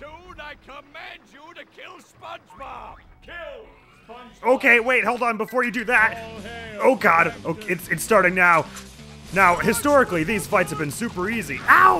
Cartoon, I command you to kill SpongeBob. Kill SpongeBob. Okay, wait, hold on before you do that. Oh, oh god, okay, it's, it's starting now. Now, historically, these fights have been super easy. Ow!